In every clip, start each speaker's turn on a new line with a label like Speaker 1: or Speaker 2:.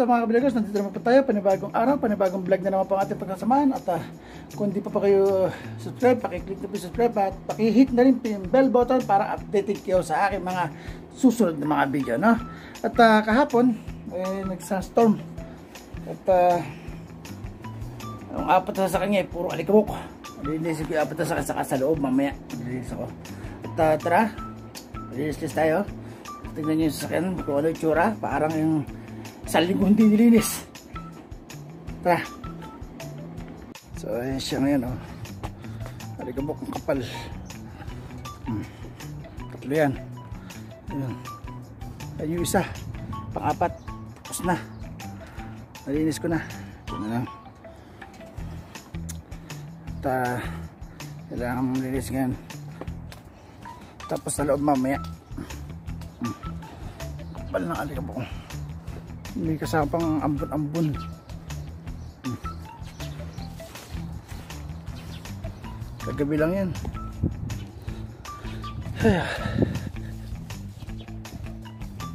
Speaker 1: sa mga kabilagos, nandito naman po tayo, panibagong araw, panibagong vlog na naman po ang ating pagkasamahan at uh, kung di pa pa kayo subscribe, pakiclick na po subscribe at pakihit na rin po yung bell button para updated kayo sa aking mga susunod na mga video, no? At uh, kahapon, eh, nagsastorm at uh, ang apat na sa kanya, eh, puro alikabok. Lilisin ko yung apat na sa saka sa loob mamaya. Lililis ako. At uh, tara, lilis tayo. Tignan nyo yung sasakyan kung ano yung tsura. Parang yung isang linggo hindi nilinis. Tara. So, ayan siya ngayon, oh. Alikabok ang kapal. Hmm. Tatlo yan. Ayan. Yung isa. Pang-apat. Tapos na. Nalinis ko na. Ito na lang. At, uh, kailangan mong linis ngayon. Tapos sa loob mamaya. Hmm. Kapal ng alikabok. Hindi kasama pang ambon-ambon. Kagabi lang yan.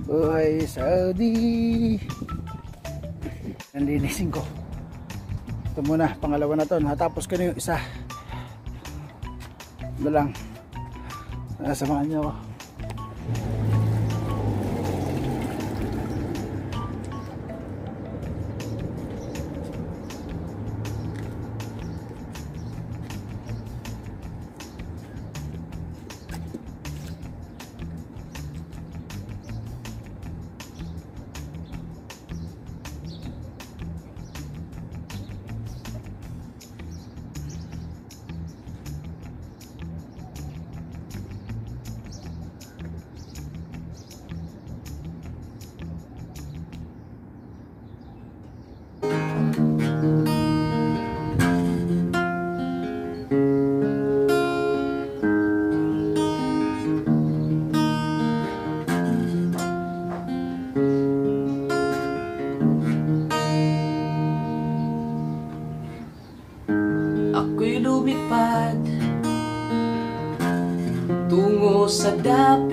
Speaker 1: Buhay Saudi. Nandinisin ko. Ito muna, pangalawa na to. Natapos ko na yung isa. Ito lang. Nasamahan niyo ako.
Speaker 2: up.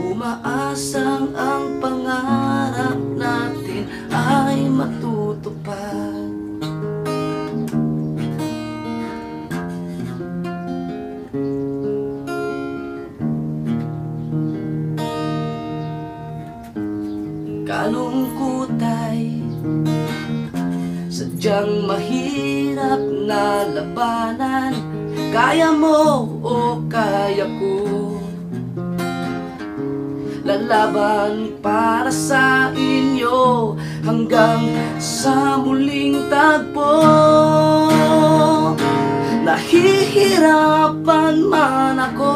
Speaker 2: Umaasang ang pangarap natin ay matutupad. Kalungkot ay Sadyang mahirap na labanan Kaya mo o kaya ko. Lalaban para sa inyo Hanggang sa muling tagpo. Nahihirapan man ako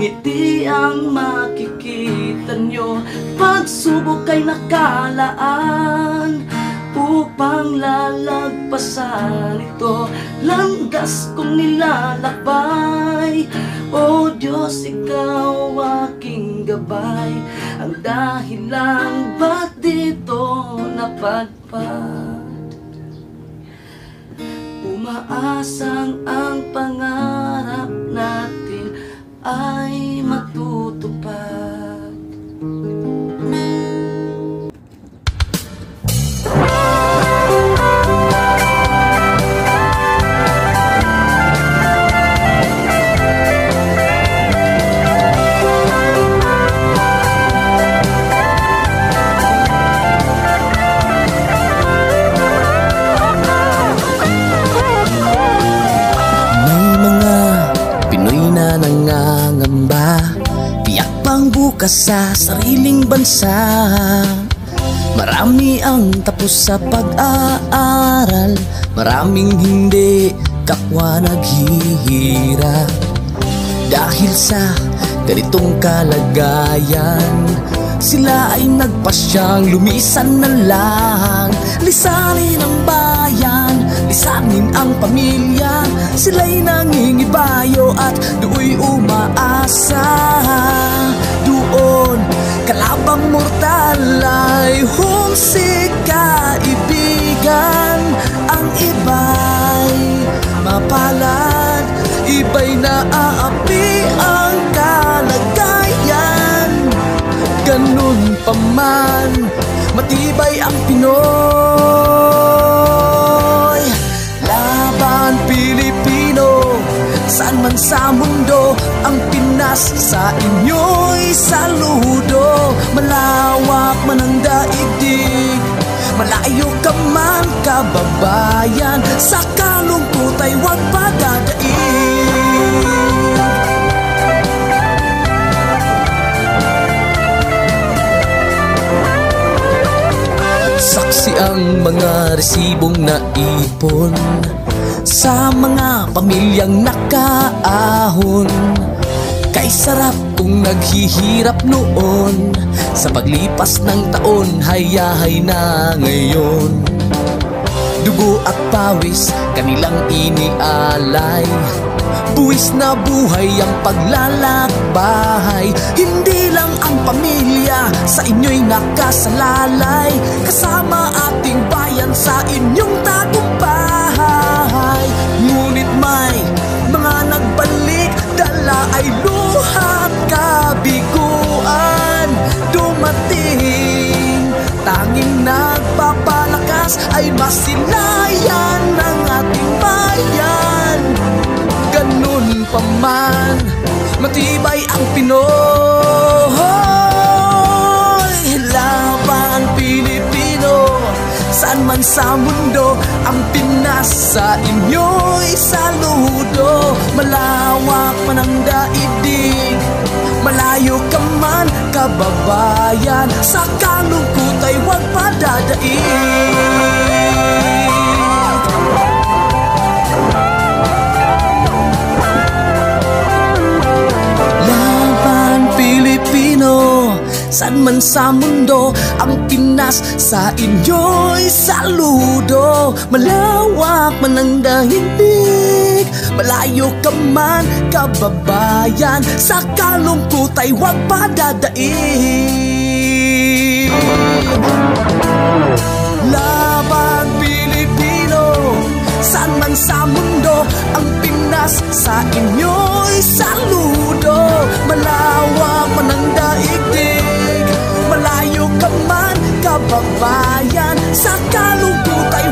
Speaker 2: Ngiti ang makikita nyo. Pagsubok ay nakalaan Upang lalagpasan ito Landas kong nilalakbay. O Diyos, ikaw aking gabay. Ang dahilan ba't dito napadpad Umaasang ang pangarap natin ay matutupad bukas sa sariling bansa. Marami ang tapos sa pag-aaral Maraming hindi kapwa naghihirap Dahil sa ganitong kalagayan Sila ay nagpasyang lumisan na lang. Lisanin ang bayan, lisanin ang pamilya. Sila'y nangingibayo at do'y umaasa kalabang mortal ay humsik kaibigan Ang iba'y mapalad, iba'y naaapi ang kalagayan. Ganun pa man, matibay ang Pinoy. Laban Pilipino, saan man sa mundo Ang Pinas sa inyo'y saludo Malawak man ang daigdig. Malayo ka man kababayan. Sa kalungkot ay huwag padadaig Saksi ang mga resibong naipon Sa mga pamilyang nakaahon. Kay sarap kung naghihirap noon. Sa paglipas ng taon hayahay na ngayon. Dugo at pawis kanilang inialay. Buwis na buhay ang paglalakbahay Hindi lang ang pamilya sa inyo'y nakasalalay. Kasama ating bayan sa inyong tagumpay. Ngunit may mga nagbalik Dala ay luhat nagpapalakas ay masilayan ng ating bayan. Ganun pa man, matibay ang Pinoy Laban Pilipino, saan man sa mundo Ang Pinas sa inyo'y saludo. Malawak man ang daigdig kababayan. Sa kalungkot ay huwag padadaig San man sa mundo Ang Pinas sa inyo'y saludo. Malawak man ang dahilig Malayo ka man kababayan. Sa kalungkot ay huwag padadaig Laban Pilipino San man sa mundo Ang Pinas sa inyo'y saludo. Malawak man ang daigdig Malayo ka man kababayan Sa kalungkot ay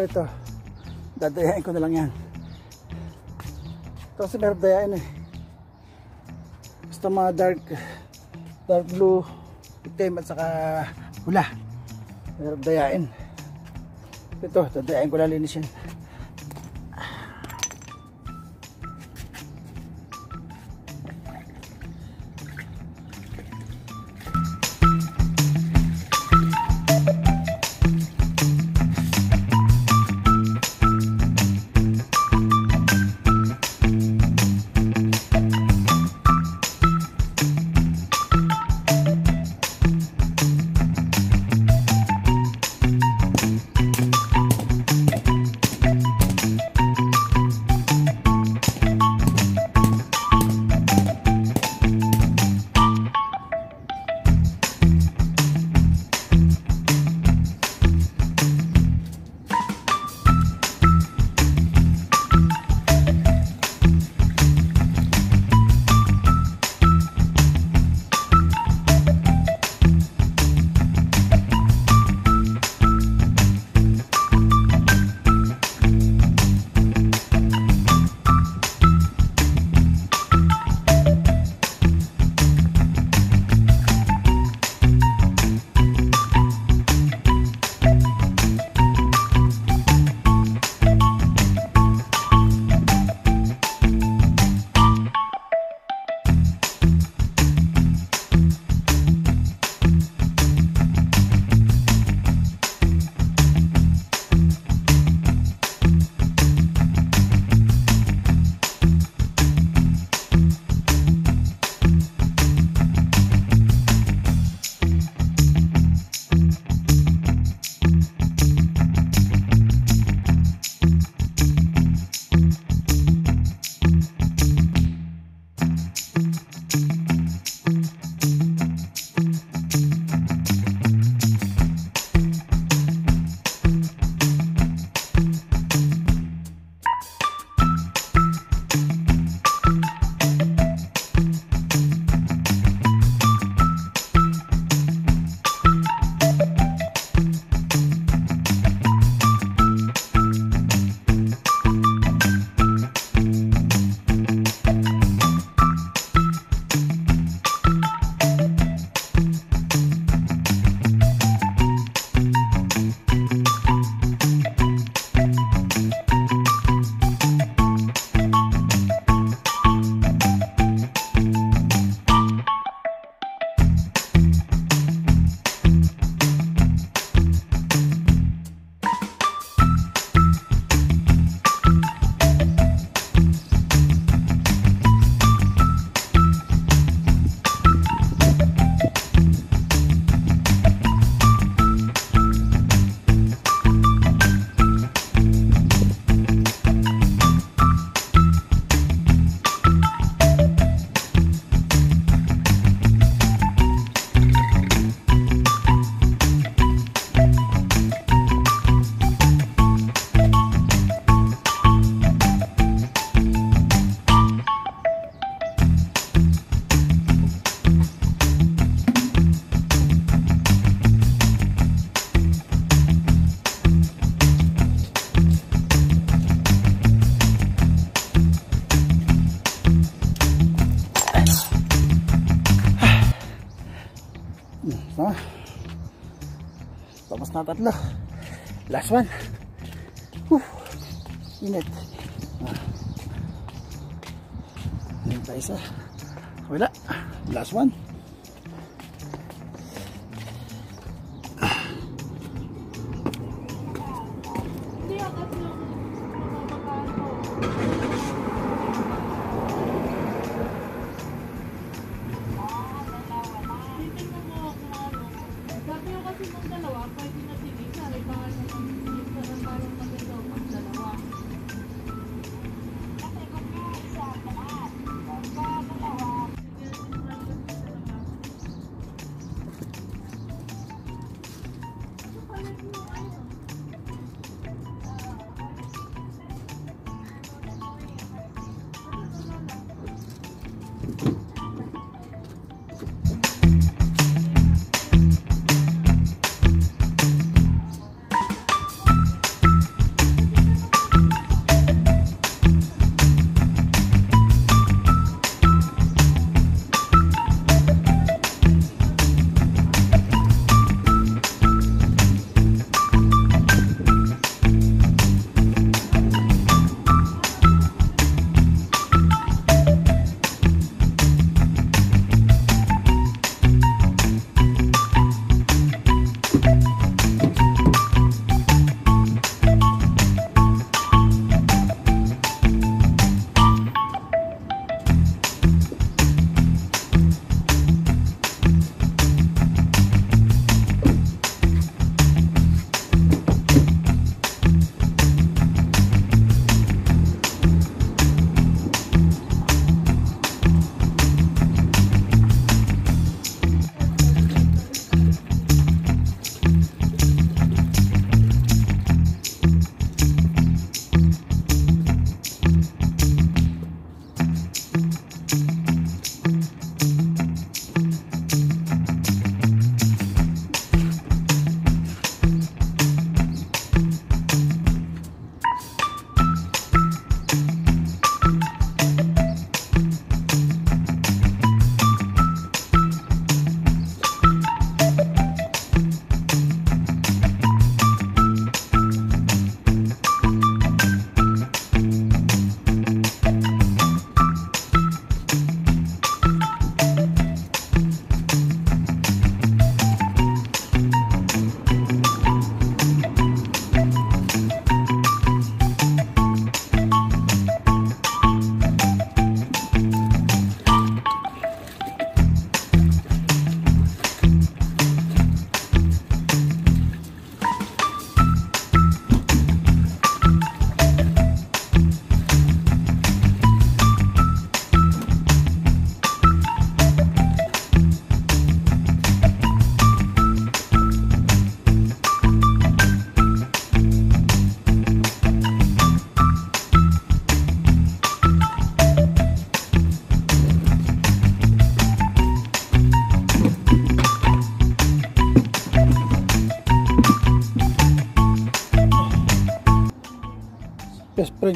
Speaker 1: Pero ito, dadayain ko na lang yan. Ito kasi meron dayain eh. Gusto mga dark, dark blue, itim at saka pula. Meron dayain. Ito, dadayain ko lang linis yan. Tatlo. Last one. Whew. Init. Ah. Ayun pa isa. Wala. Last one.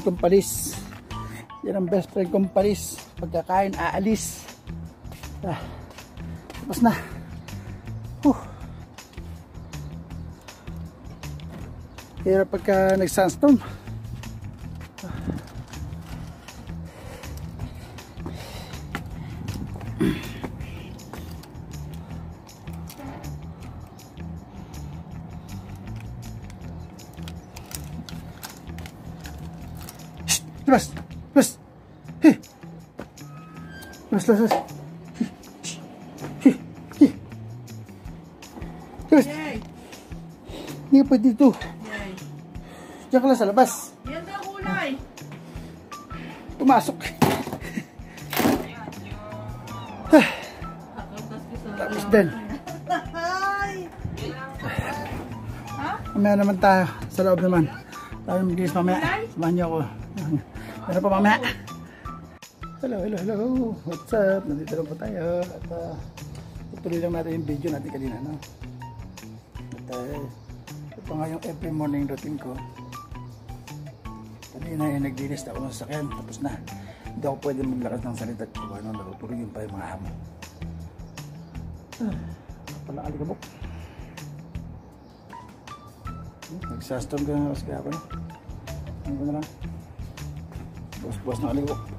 Speaker 1: Friend kong palis. Yan ang best friend kong palis. Pagkakain, aalis. Ah, tapos na. Huh. Hirap pagka nag-sandstorm. Shh! Labas! Hey! Hey! Labas!
Speaker 3: Yay!
Speaker 1: Hindi pwede dito.
Speaker 3: Yay!
Speaker 1: Diyan ka lang sa labas.
Speaker 3: Yan daw kulay.
Speaker 1: Pumasok. Tapos din.
Speaker 3: Ay!
Speaker 1: Mamaya naman tayo. Sa loob naman. Tayo mag-iis mamaya. Samahan niyo ako. Meron pa mamaya. Hello, hello, hello. What's up? Nandito lang po tayo. At uh, tutuloy lang natin yung video natin kanina. No? At uh, ito nga yung every morning routine ko. Kanina yung naglinis na ako ng sasakyan. Tapos na. Hindi ako pwede maglakad ng salita. Kung ano, natutuloy yung pa yung mga hamo. Ah, pala aligabok. Nagsastorm ka na kasi ako. Ano ko na lang. Buwas-buwas na aligabok.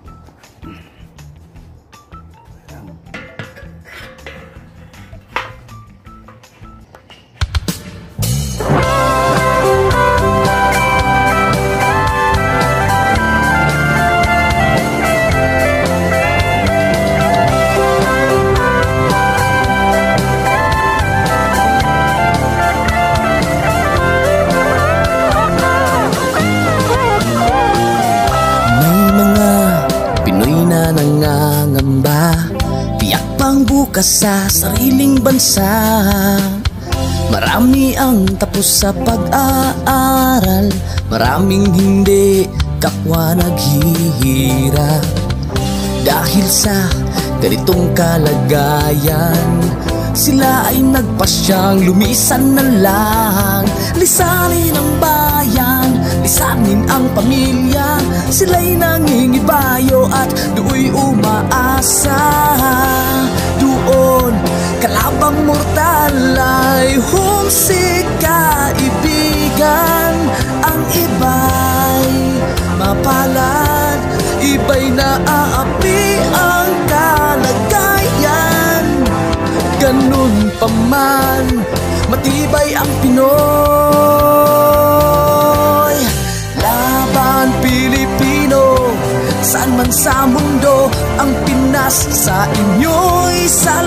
Speaker 2: Ang tapos sa pag-aaral. Maraming hindi kapwa naghihirap Dahil sa ganitong kalagayan Sila ay nagpasyang lumisan na lang. Lisanin ang bayan, lisanin ang pamilya. Sila'y nangingibayo at do'y umaasa. Doon, kalabang mortal ay humsik kaibigan Ang iba'y mapalad, iba'y naaapi ang kalagayan. Ganun pa man, matibay ang Pinoy. Laban Pilipino, saan man sa mundo Ang Pinas sa inyo'y saludo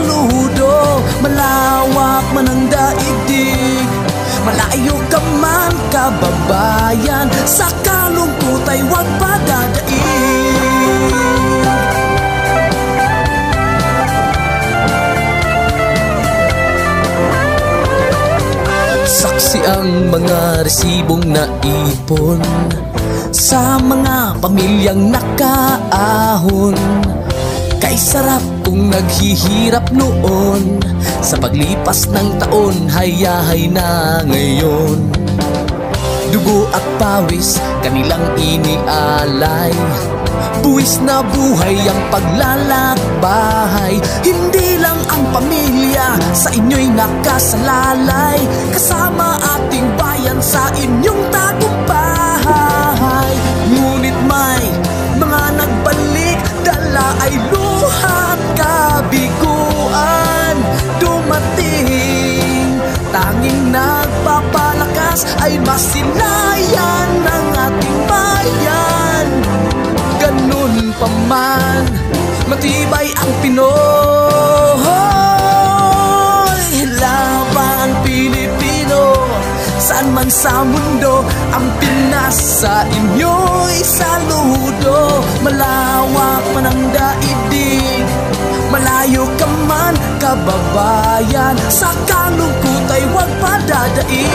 Speaker 2: kababayan. Sa kalungkot ay huwag padadaig Saksi ang mga resibong naipon Sa mga pamilyang nakaahon. Kay sarap kung naghihirap noon Sa paglipas ng taon hayahay na ngayon Dugo at pawis kanilang inialay. Buwis na buhay ang paglalakbay. Hindi lang ang pamilya sa inyo'y nakasalalay. Kasama ating bayan sa inyong tagumpay. Ngunit may mga nagbalik Dala ay luha at kabiguan. Dumating Tanging nagpapalakas ay masilayan ng ating bayan. Ganun pa man, matibay ang Pinoy. Laban Pilipino, saan man sa mundo Ang Pinas sa inyo'y saludo. Malawak man ang daigdig Malayo ka man, kababayan Sa kalungkot ay huwag padadaig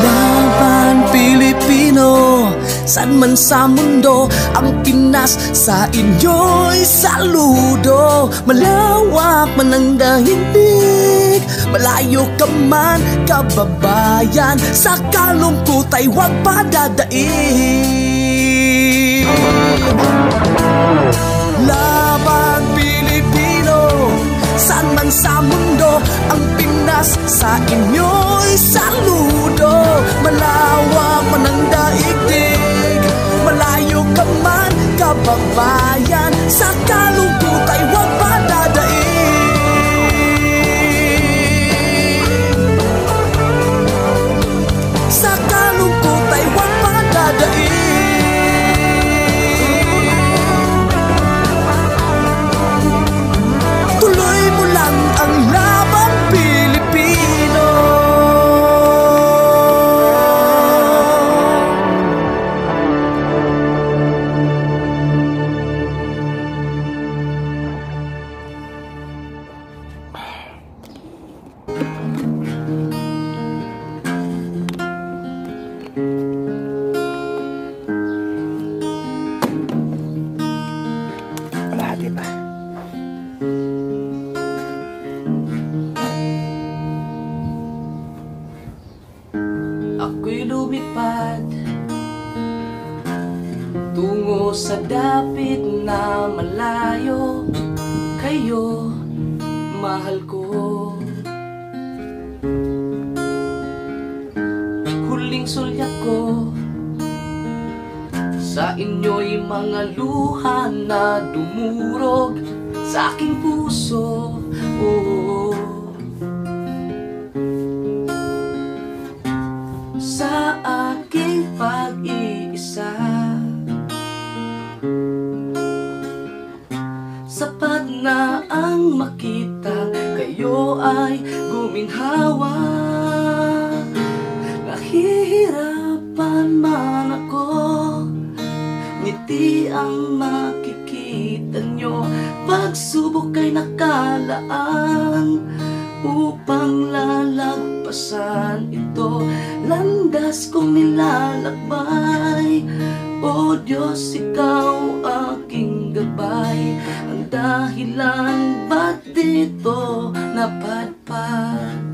Speaker 2: Laban Pilipino Saan man sa mundo Ang Pinas Sa inyo'y saludo. Malawak man ang dahilig Malayo ka man, kababayan. Sa kalungkot ay huwag padadaig Laban Pilipino Saan man sa mundo Ang Pinas sa inyo'y saludo. Malawak man ang daigdig Malayo ka man kababayan. Sa kalungkot ay huwag na ang makita. Kayo ay guminhawa. Nahihirapan man ako. Ngiti ang makikita nyo. Pagsubok ay nakalaan Upang lalagpasan ito. Landas kong nilalakbay. O Diyos, ikaw aking gabay Ang dahilan ba't dito napadpad?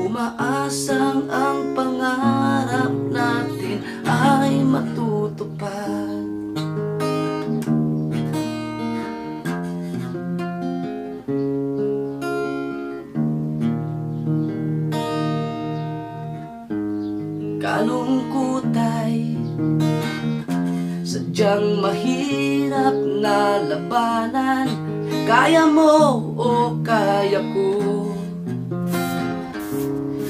Speaker 2: Umaasang ang pangarap natin ay matutupad Sadyang mahirap na labanan. Kaya mo o kaya ko.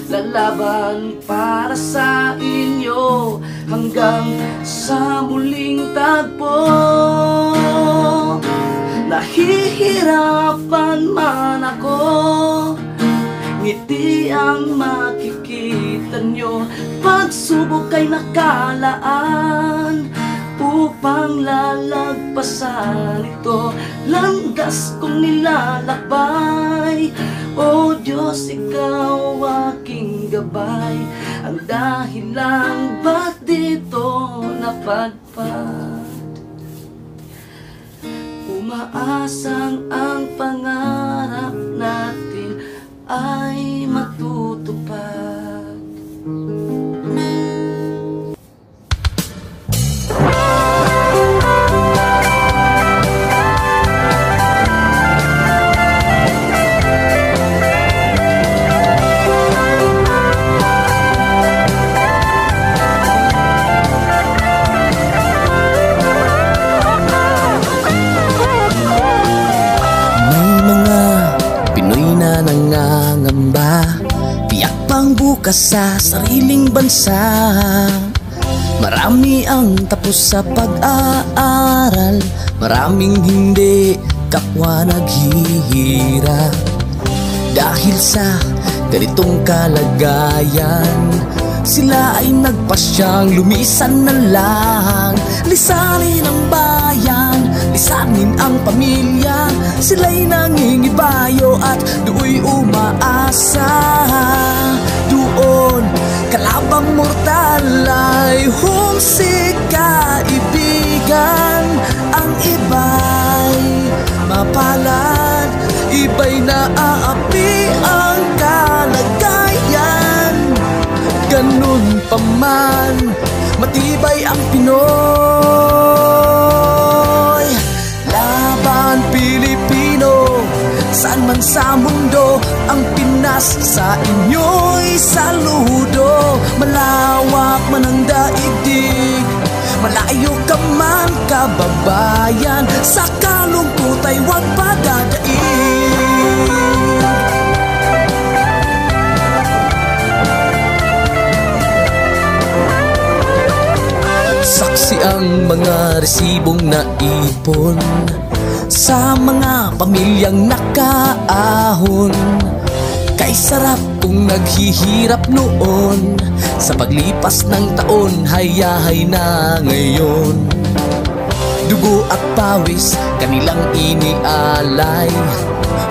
Speaker 2: Lalaban para sa inyo Hanggang sa muling tagpo. Nahihirapan man ako. Ngiti ang makikita nyo. Pagsubok ay nakalaan Upang lalagpasan ito Landas kong nilalakbay. O Diyos, ikaw aking gabay. Ang dahilan ba't dito napadpad Umaasang ang pangarap natin sa pag-aaral Maraming hindi kapwa naghihirap Dahil sa ganitong kalagayan Sila ay nagpasyang lumisan na lang Lisanin ang bayan, lisanin ang pamilya. Sila'y nangingibayo at do'y umaasa. Doon, Kalabang mortal ay humsik kaibigan Ang iba'y mapalad Iba'y naaapi ang kalagayan. Ganun pa man matibay ang Pinoy. Laban Pilipino Saan man sa mundo ang Pinas sa inyo saludo Malawak man ang daigdig. Malayo ka man kababayan Sa kalungkot ay huwag padadaig Saksi ang mga resibong naipon Sa mga pamilyang nakaahon Kay sarap kung naghihirap noon. Sa paglipas ng taon hayahay na ngayon. Dugo at pawis kanilang inialay.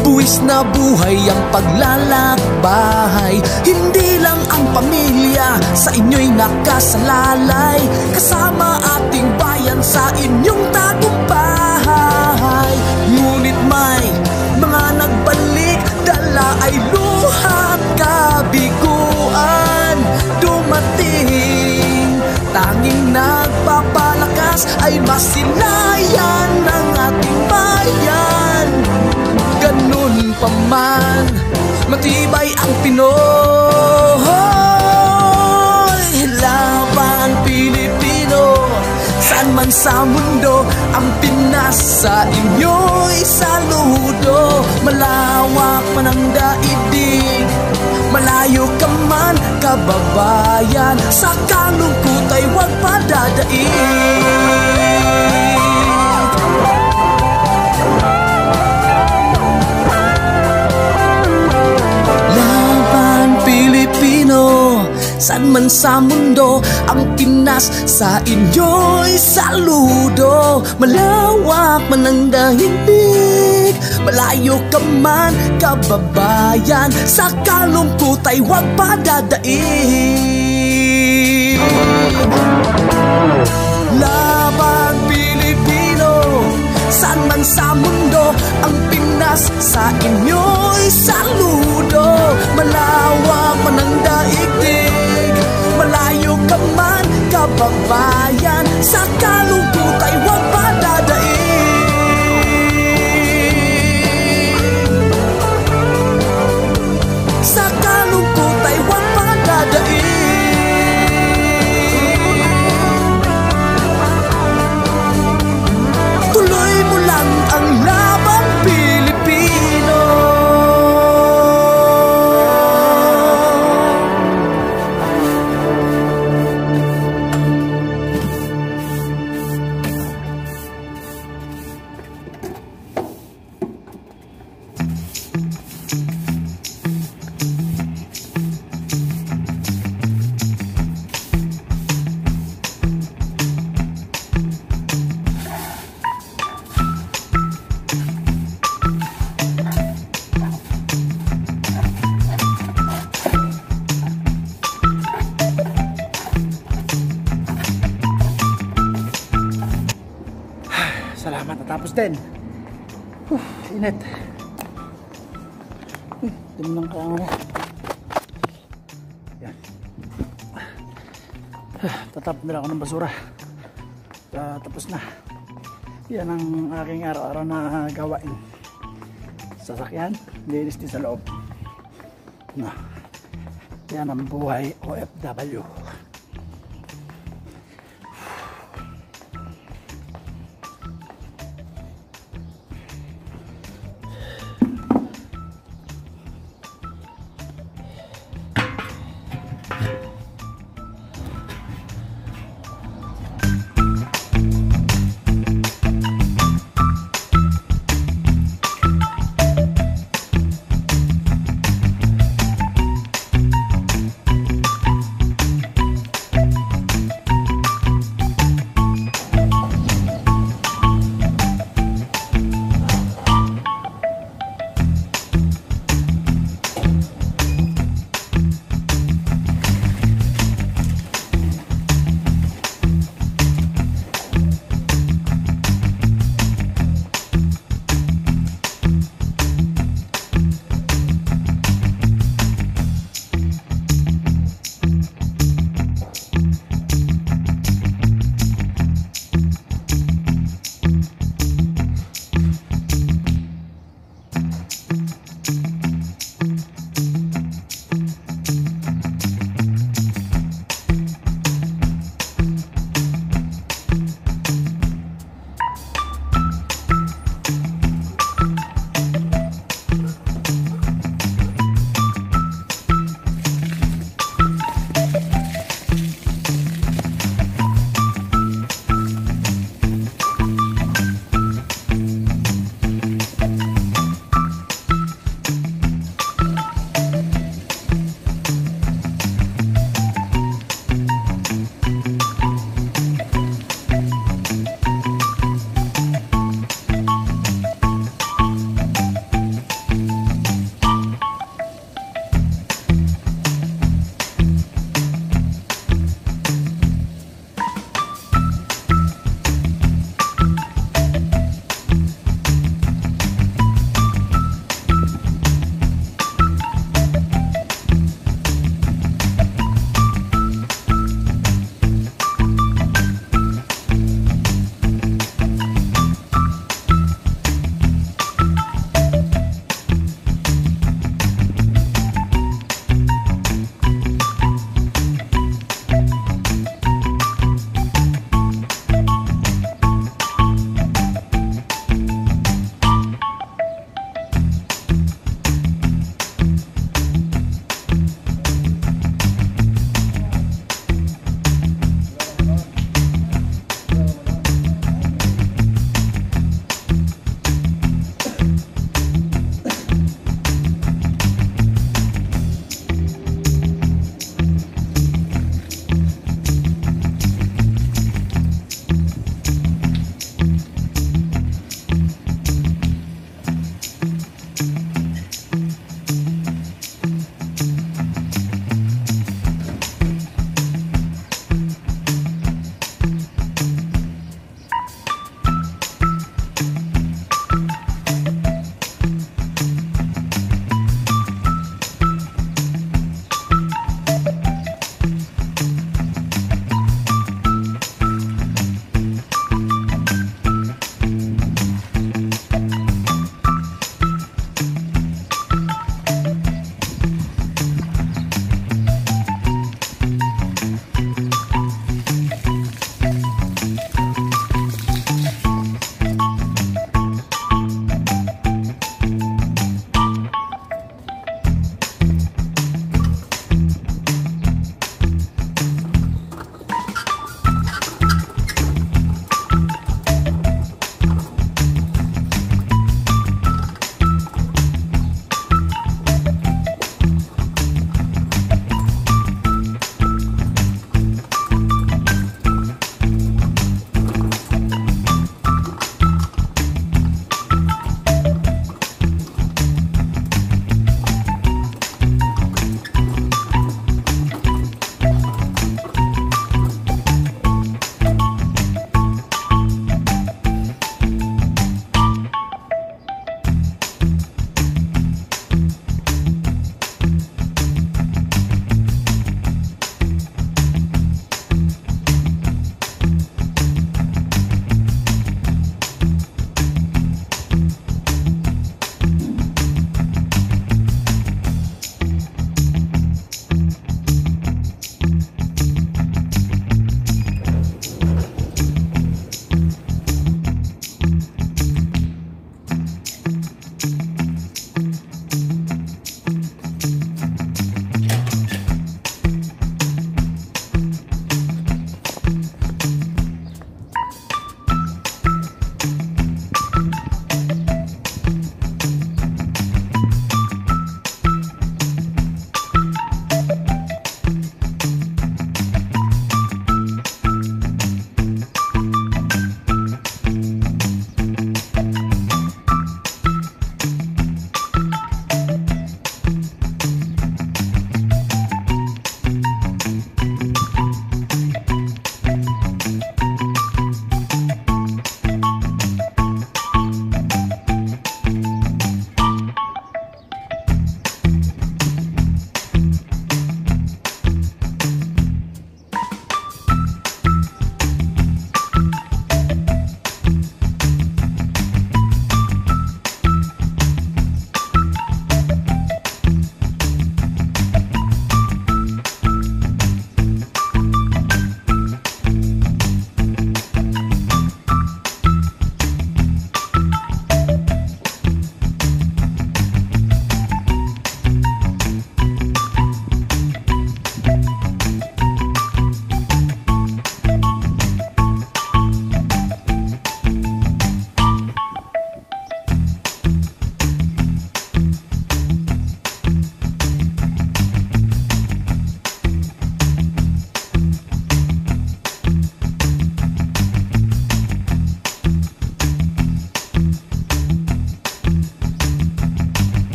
Speaker 2: Buwis na buhay ang paglalakbahay Hindi lang ang pamilya sa inyo'y nakasalalay. Kasama ating bayan sa inyong tagumpay. Ngunit may ay luhat kabiguan Dumating. Tanging nagpapalakas ay masilayan ng ating bayan. Ganun pa matibay ang Pinoy man sa mundo Ang Pinas sa inyo'y saludo. Malawak man ang daigdig Malayo ka man, kababayan. Sa kalungkot ay huwag padadaig Laban Pilipino San man sa mundo Ang Pinas sa inyo'y saludo. Malawak man ang daigdig Malayo ka man kababayan. Sa kalungkot ay huwag padadaig Laban Pilipino San man sa mundo Ang Pinas sa inyo'y saludo
Speaker 1: basura. Ah, tapos na. Yan ang aking araw-araw na gawain. Sasakyan, linis din sa loob. Na. Yan ang buhay OFW.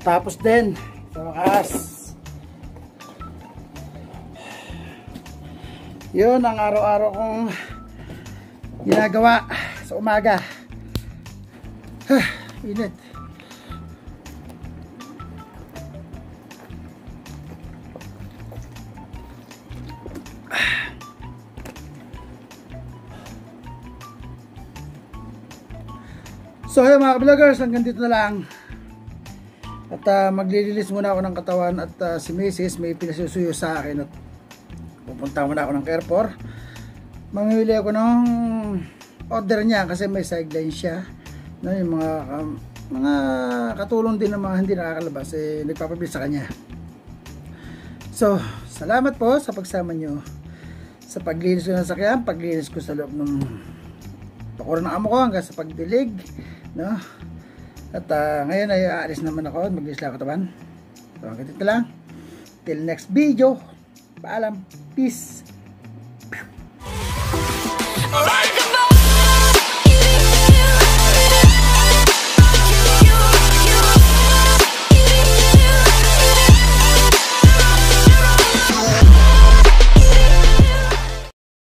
Speaker 1: Tapos din, sa wakas. Yun ang araw-araw kong ginagawa sa umaga. Huh, init. So ayun mga vloggers, hanggang dito na lang. At uh, maglililis muna ako ng katawan at ah, si Mrs. may pinasusuyo sa akin at pupunta muna ako ng Carrefour. Mamimili ako ng order niya kasi may sideline siya. No, yung mga um, mga katulong din ng mga hindi nakakalabas eh nagpapabili sa kanya. So, salamat po sa pagsama nyo sa paglinis ko ng sakyan, paglinis ko sa loob ng pakuran ng amo ko hanggang sa pagdilig, no? At ah, ngayon ay aalis naman ako, maglinis lang ako taban. So, hanggang lang. Till next video. Paalam. Peace.